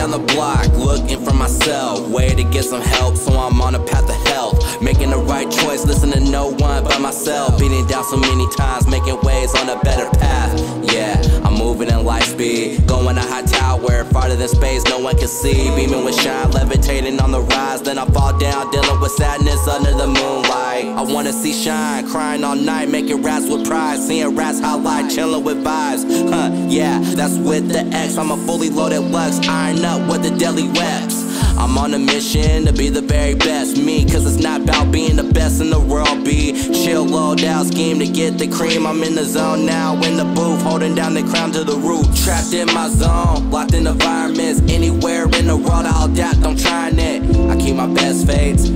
down the block, looking for myself. Way to get some help, so I'm on a path to health. Making the right choice, listen to no one but myself. Beating down so many times, making ways on a better path. Yeah, I'm moving in life speed. Going a high tower, farther than space, no one can see. Beaming with shine, levitating on the rise, then I fall down wanna see shine, crying all night, making raps with pride. Seeing rats highlight, chilling with vibes. Huh, yeah, that's with the X. I'm a fully loaded Lux, iron up with the deli webs. I'm on a mission to be the very best me, cause it's not about being the best in the world. Be chill, low down, scheme to get the cream. I'm in the zone now, in the booth, holding down the crown to the roof. Trapped in my zone, locked in environments, anywhere in the world, I'll adapt, I'm trying it. I keep my best fates,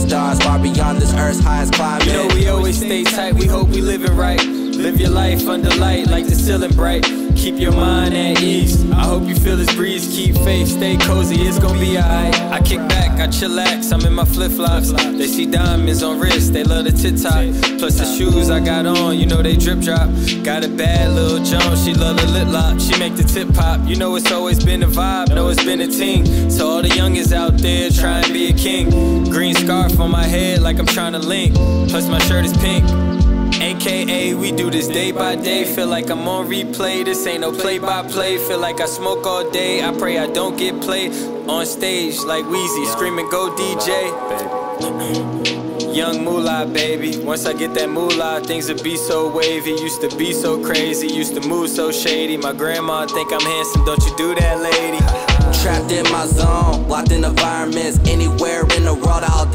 stars far beyond this earth's highest climb. You know we always stay tight, we hope we living right. Live your life under light like the ceiling bright. Keep your mind at ease. I hope you feel this breeze. Keep faith, stay cozy. It's gonna be alright. I kick back, I chillax. I'm in my flip flops. They see diamonds on wrist. They love the tit top. Plus the shoes I got on, you know they drip drop. Got a bad little Jones. She love the lip lock. She make the tip pop. You know it's always been a vibe. Know it's been a ting. So all the youngins out there try and be a king. Green scarf on my head like I'm trying to link. Plus my shirt is pink. AKA, we do this day by day. Feel like I'm on replay. This ain't no play by play. Feel like I smoke all day. I pray I don't get played on stage like Weezy, screaming, Go DJ. Baby. Young moolah, baby. Once I get that moolah, things would be so wavy. Used to be so crazy, used to move so shady. My grandma think I'm handsome, don't you do that, lady? Trapped in my zone, locked in environments, anywhere in the world, I'll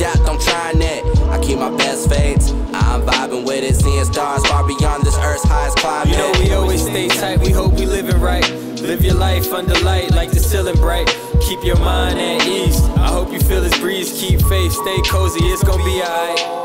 Live your life under light like the ceiling bright. Keep your mind at ease. I hope you feel this breeze, keep faith, stay cozy, it's gonna be alright.